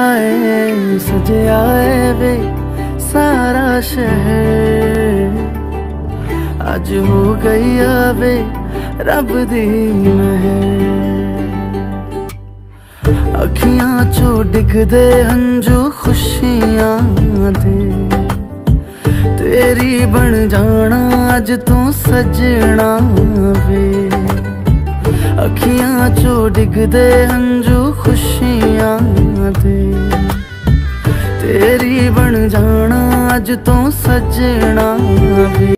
हाय, सज आए वे सारा शहर। अज हो गई आवे रब दी महर। अखियाँ चो डिगदे, हंजू खुशियाँ दे। तेरी बन जाना अज तू सजना वे। अखियाँ चो डिगदे, हंजू तेरी बन जाना अज तो सजना भी